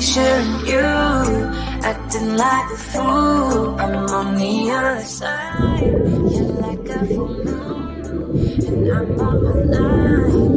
picturing you acting like a fool. I'm on the other side. You're like a moon, and I'm up all night,